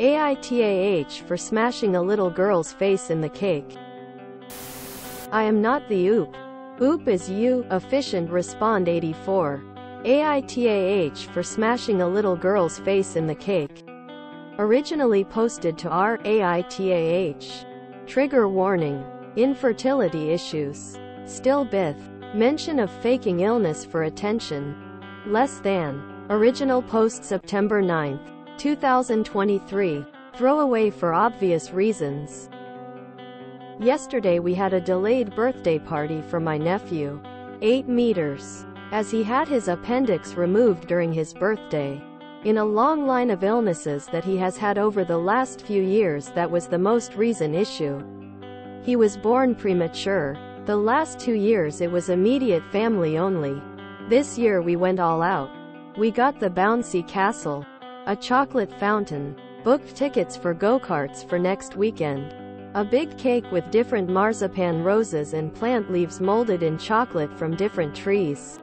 AITAH for smashing a little girl's face in the cake. I am not the OOP. OOP is you, efficient respond 84. AITAH for smashing a little girl's face in the cake. Originally posted to R AITAH. Trigger warning. Infertility issues. Stillbirth. Mention of faking illness for attention. Less than. Original post September 9, 2023. Throwaway for obvious reasons. Yesterday we had a delayed birthday party for my nephew. 8 meters as he had his appendix removed during his birthday. In a long line of illnesses that he has had over the last few years that was the most recent issue. He was born premature. The last two years it was immediate family only. This year we went all out. We got the bouncy castle, a chocolate fountain, booked tickets for go-karts for next weekend, a big cake with different marzipan roses and plant leaves molded in chocolate from different trees.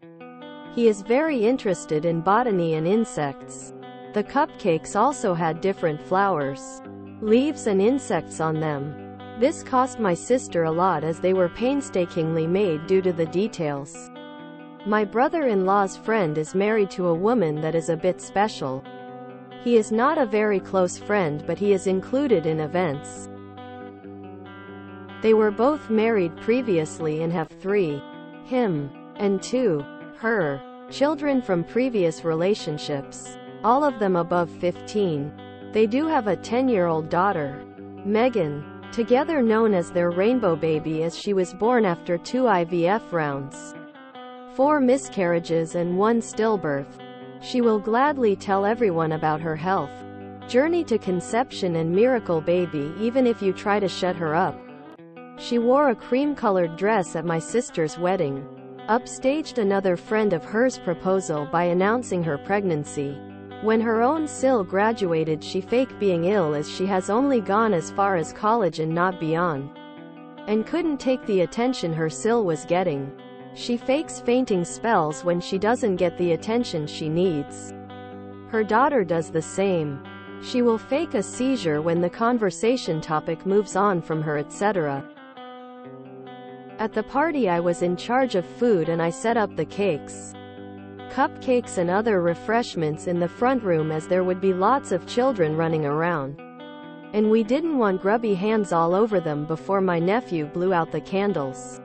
He is very interested in botany and insects. The cupcakes also had different flowers, leaves and insects on them. This cost my sister a lot as they were painstakingly made due to the details. My brother-in-law's friend is married to a woman that is a bit special. He is not a very close friend but he is included in events. They were both married previously and have three, him, and two, her. Children from previous relationships. All of them above 15. They do have a 10-year-old daughter. Megan. Together known as their rainbow baby as she was born after two IVF rounds. Four miscarriages and one stillbirth. She will gladly tell everyone about her health. Journey to conception and miracle baby even if you try to shut her up. She wore a cream-colored dress at my sister's wedding upstaged another friend of hers proposal by announcing her pregnancy. When her own Sil graduated she faked being ill as she has only gone as far as college and not beyond. And couldn't take the attention her Sil was getting. She fakes fainting spells when she doesn't get the attention she needs. Her daughter does the same. She will fake a seizure when the conversation topic moves on from her etc. At the party I was in charge of food and I set up the cakes, cupcakes and other refreshments in the front room as there would be lots of children running around. And we didn't want grubby hands all over them before my nephew blew out the candles.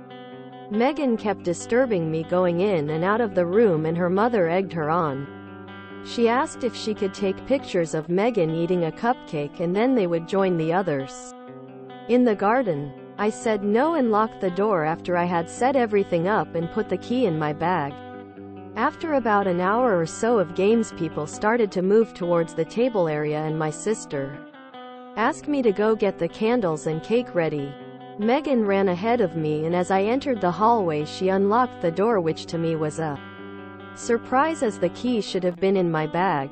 Megan kept disturbing me going in and out of the room and her mother egged her on. She asked if she could take pictures of Megan eating a cupcake and then they would join the others. In the garden, I said no and locked the door after I had set everything up and put the key in my bag. After about an hour or so of games people started to move towards the table area and my sister asked me to go get the candles and cake ready. Megan ran ahead of me and as I entered the hallway she unlocked the door which to me was a surprise as the key should have been in my bag.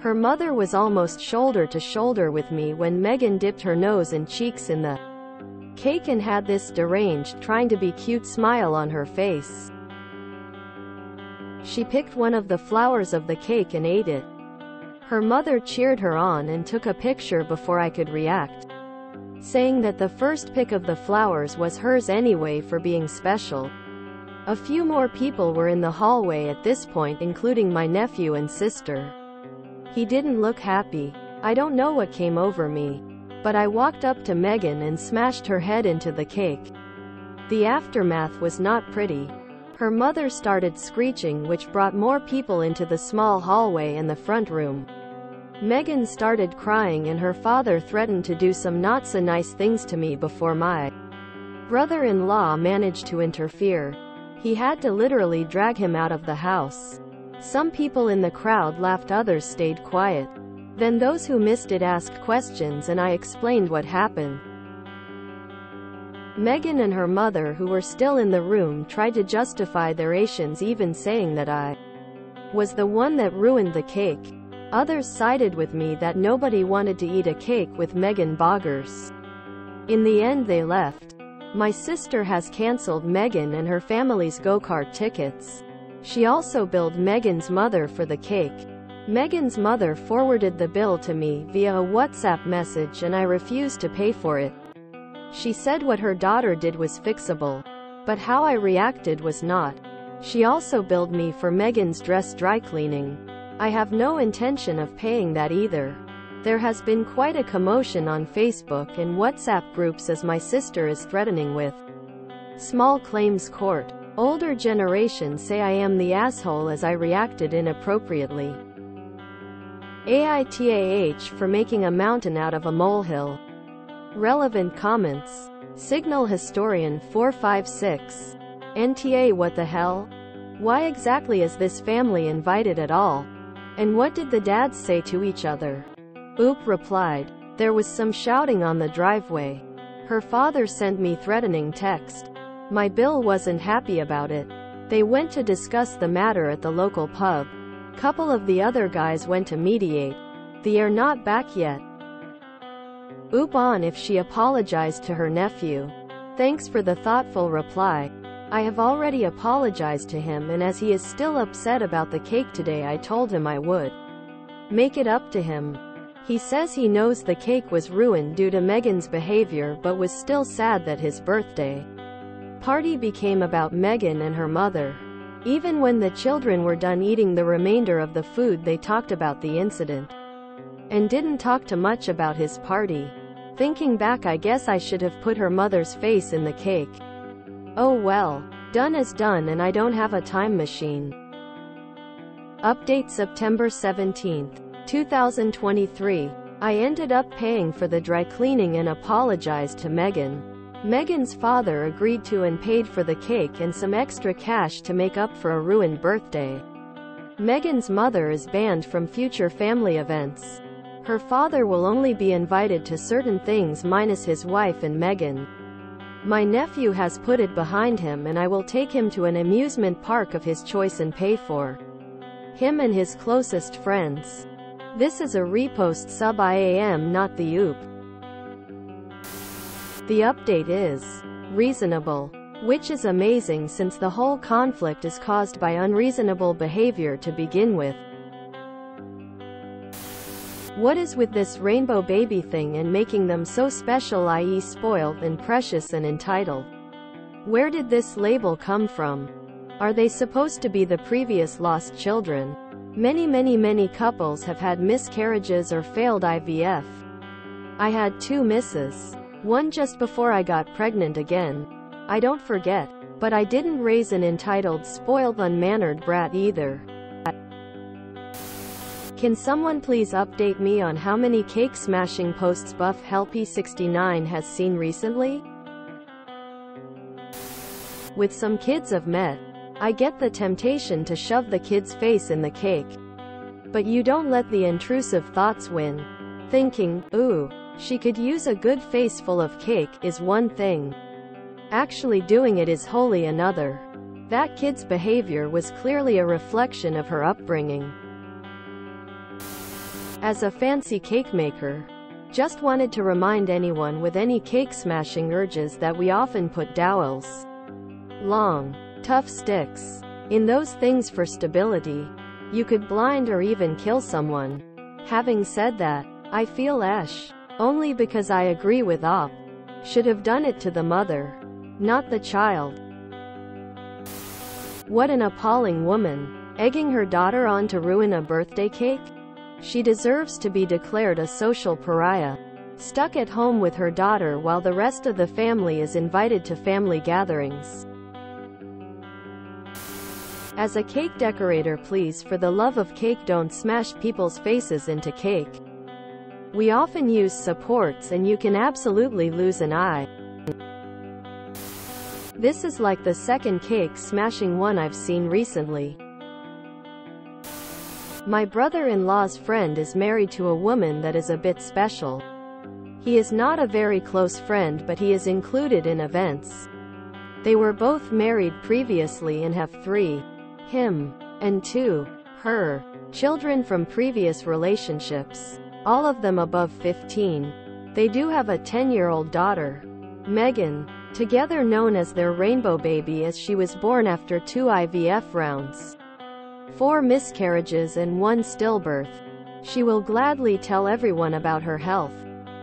Her mother was almost shoulder to shoulder with me when Megan dipped her nose and cheeks in the cake and had this deranged, trying to be cute smile on her face. She picked one of the flowers of the cake and ate it. Her mother cheered her on and took a picture before I could react, saying that the first pick of the flowers was hers anyway for being special. A few more people were in the hallway at this point including my nephew and sister. He didn't look happy. I don't know what came over me. But I walked up to Megan and smashed her head into the cake. The aftermath was not pretty. Her mother started screeching which brought more people into the small hallway and the front room. Megan started crying and her father threatened to do some not so nice things to me before my brother-in-law managed to interfere. He had to literally drag him out of the house. Some people in the crowd laughed others stayed quiet. Then those who missed it asked questions and I explained what happened. Megan and her mother who were still in the room tried to justify their actions even saying that I was the one that ruined the cake. Others sided with me that nobody wanted to eat a cake with Megan Boggers. In the end they left. My sister has cancelled Megan and her family's go-kart tickets. She also billed Megan's mother for the cake. Megan's mother forwarded the bill to me via a WhatsApp message and I refused to pay for it. She said what her daughter did was fixable. But how I reacted was not. She also billed me for Megan's dress dry cleaning. I have no intention of paying that either. There has been quite a commotion on Facebook and WhatsApp groups as my sister is threatening with small claims court. Older generations say I am the asshole as I reacted inappropriately. AITAH for making a mountain out of a molehill. Relevant comments. Signal Historian 456. NTA What the hell? Why exactly is this family invited at all? And what did the dads say to each other? Oop replied. There was some shouting on the driveway. Her father sent me threatening text. My bill wasn't happy about it. They went to discuss the matter at the local pub. Couple of the other guys went to mediate. They are not back yet. Oop on if she apologized to her nephew. Thanks for the thoughtful reply. I have already apologized to him and as he is still upset about the cake today I told him I would make it up to him. He says he knows the cake was ruined due to Megan's behavior but was still sad that his birthday party became about Megan and her mother. Even when the children were done eating the remainder of the food they talked about the incident. And didn't talk too much about his party. Thinking back I guess I should have put her mother's face in the cake. Oh well. Done is done and I don't have a time machine. Update September 17, 2023. I ended up paying for the dry cleaning and apologized to Megan. Megan's father agreed to and paid for the cake and some extra cash to make up for a ruined birthday. Megan's mother is banned from future family events. Her father will only be invited to certain things minus his wife and Megan. My nephew has put it behind him and I will take him to an amusement park of his choice and pay for him and his closest friends. This is a repost sub IAM not the OOP. The update is reasonable, which is amazing since the whole conflict is caused by unreasonable behavior to begin with. What is with this rainbow baby thing and making them so special i.e. spoiled and precious and entitled? Where did this label come from? Are they supposed to be the previous lost children? Many many many couples have had miscarriages or failed IVF. I had two misses. One just before I got pregnant again. I don't forget. But I didn't raise an entitled, spoiled, unmannered brat either. Can someone please update me on how many cake smashing posts Buff Helpy69 has seen recently? With some kids I've met, I get the temptation to shove the kid's face in the cake. But you don't let the intrusive thoughts win. Thinking, ooh, she could use a good face full of cake, is one thing. Actually doing it is wholly another. That kid's behavior was clearly a reflection of her upbringing. As a fancy cake maker, just wanted to remind anyone with any cake smashing urges that we often put dowels, long, tough sticks, in those things for stability. You could blind or even kill someone. Having said that, I feel Esh. Only because I agree with Op. Should have done it to the mother. Not the child. What an appalling woman. Egging her daughter on to ruin a birthday cake? She deserves to be declared a social pariah. Stuck at home with her daughter while the rest of the family is invited to family gatherings. As a cake decorator please for the love of cake don't smash people's faces into cake. We often use supports and you can absolutely lose an eye. This is like the second cake smashing one I've seen recently. My brother-in-law's friend is married to a woman that is a bit special. He is not a very close friend but he is included in events. They were both married previously and have three, him, and two, her, children from previous relationships all of them above 15. They do have a 10-year-old daughter, Megan, together known as their rainbow baby as she was born after two IVF rounds. Four miscarriages and one stillbirth. She will gladly tell everyone about her health.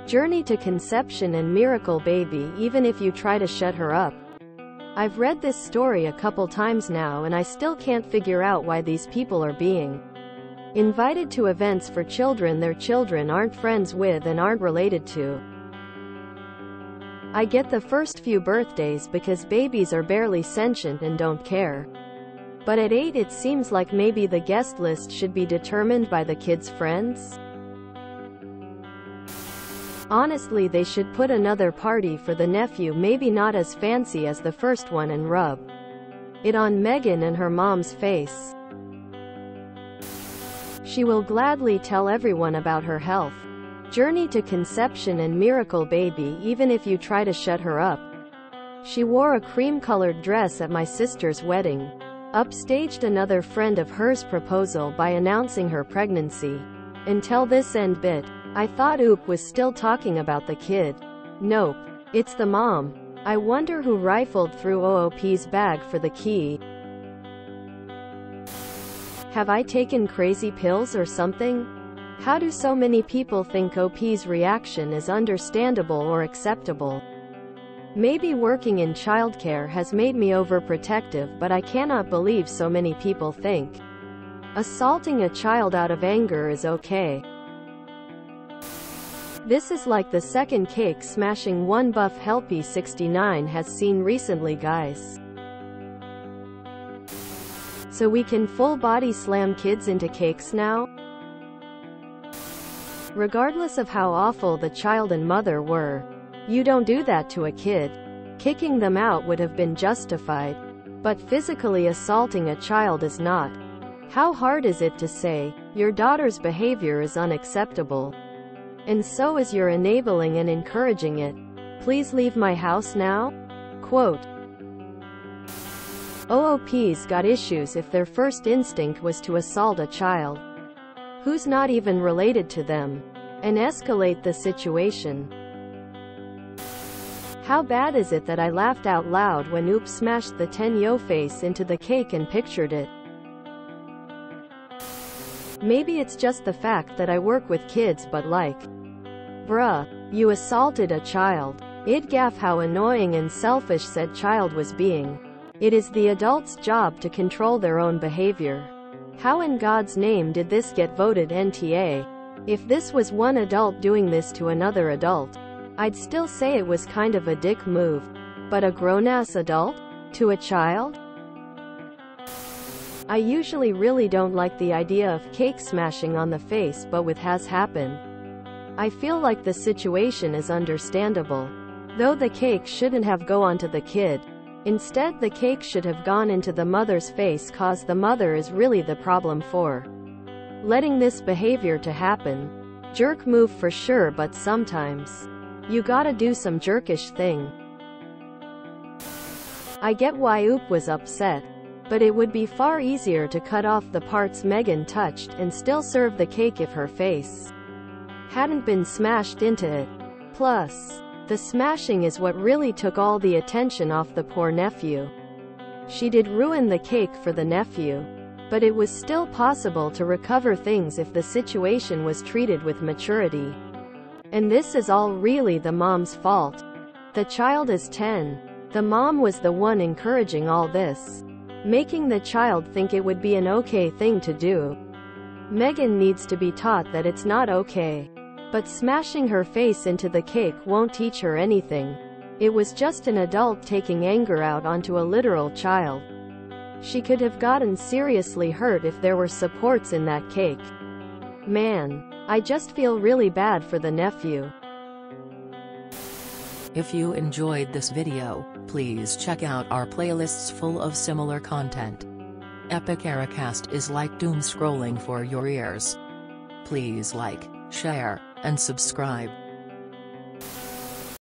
Journey to conception and miracle baby even if you try to shut her up. I've read this story a couple times now and I still can't figure out why these people are being invited to events for children their children aren't friends with and aren't related to. I get the first few birthdays because babies are barely sentient and don't care. But at 8 it seems like maybe the guest list should be determined by the kid's friends? Honestly they should put another party for the nephew maybe not as fancy as the first one and rub it on Megan and her mom's face. She will gladly tell everyone about her health journey to conception and miracle baby even if you try to shut her up. She wore a cream-colored dress at my sister's wedding. Upstaged another friend of hers proposal by announcing her pregnancy. Until this end bit, I thought Oop was still talking about the kid. Nope. It's the mom. I wonder who rifled through OOP's bag for the key. Have I taken crazy pills or something? How do so many people think OP's reaction is understandable or acceptable? Maybe working in childcare has made me overprotective but I cannot believe so many people think assaulting a child out of anger is okay. This is like the second cake smashing one buff Helpy 69 has seen recently guys. So we can full body slam kids into cakes now? regardless of how awful the child and mother were. You don't do that to a kid. Kicking them out would have been justified. But physically assaulting a child is not. How hard is it to say, your daughter's behavior is unacceptable? And so is your enabling and encouraging it. Please leave my house now? Quote. OOPs got issues if their first instinct was to assault a child who's not even related to them, and escalate the situation. How bad is it that I laughed out loud when Oop smashed the 10 yo face into the cake and pictured it? Maybe it's just the fact that I work with kids but like, bruh, you assaulted a child. It gaff how annoying and selfish said child was being. It is the adult's job to control their own behavior. How in God's name did this get voted NTA? If this was one adult doing this to another adult, I'd still say it was kind of a dick move. But a grown-ass adult? To a child? I usually really don't like the idea of cake smashing on the face but with has happened. I feel like the situation is understandable. Though the cake shouldn't have go onto the kid, Instead the cake should have gone into the mother's face cause the mother is really the problem for letting this behavior to happen. Jerk move for sure but sometimes you gotta do some jerkish thing. I get why Oop was upset, but it would be far easier to cut off the parts Megan touched and still serve the cake if her face hadn't been smashed into it. Plus, the smashing is what really took all the attention off the poor nephew. She did ruin the cake for the nephew. But it was still possible to recover things if the situation was treated with maturity. And this is all really the mom's fault. The child is 10. The mom was the one encouraging all this. Making the child think it would be an okay thing to do. Megan needs to be taught that it's not okay. But smashing her face into the cake won't teach her anything. It was just an adult taking anger out onto a literal child. She could have gotten seriously hurt if there were supports in that cake. Man. I just feel really bad for the nephew. If you enjoyed this video, please check out our playlists full of similar content. Epicaricast is like doom scrolling for your ears. Please like, share, and subscribe.